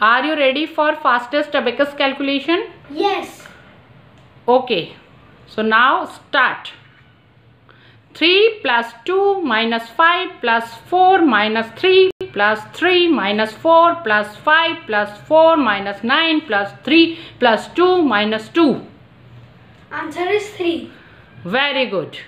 Are you ready for fastest abacus calculation? Yes. Okay. So now start. 3 plus 2 minus 5 plus 4 minus 3 plus 3 minus 4 plus 5 plus 4 minus 9 plus 3 plus 2 minus 2. Answer is 3. Very good.